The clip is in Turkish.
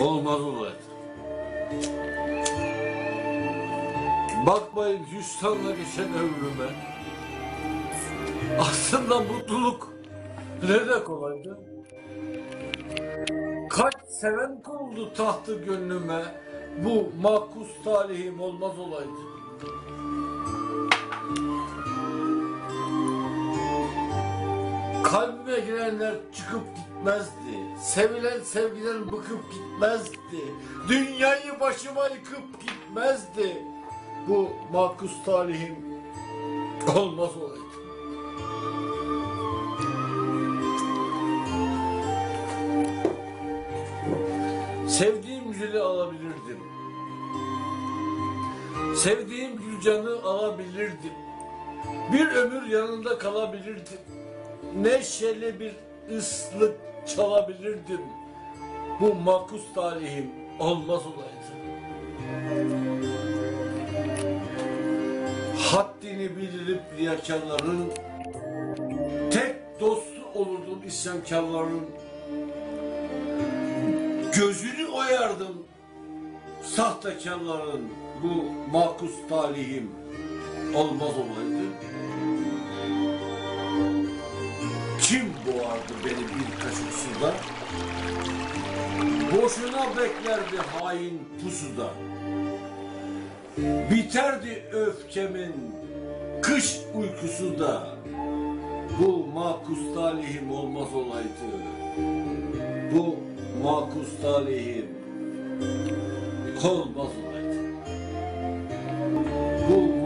Olmaz olaydı. Bakmayın hüsranla geçen ömrüme. Aslında mutluluk ne de kolaydı. Kaç seven kuruldu tahtı gönlüme. Bu makus talihim olmaz olaydı. Kalbime girenler çıkıp gitmezdi. Sevilen sevgiden bıkıp gitmezdi. Dünyayı başıma yıkıp gitmezdi. Bu makus talihim olmaz olaydı. Sevdiğim güzeli alabilirdim. Sevdiğim Gülcan'ı alabilirdim. Bir ömür yanında kalabilirdim. Neşeli bir ıslık çalabilirdim. Bu makus talihim olmaz olaydı. Haddini bildirip riyakarların tek dostu olurdum isyankarların. Gözünü oyardım sahtekarların bu makus talihim olmaz olaydı. Kim boğardı beni bir kaşık suda? Boşuna beklerdi hain pusuda. Biterdi öfkemin kış uykusu da. Bu makus talihim olmaz olaydı. Bu makus talihim olmaz olaydı. Bu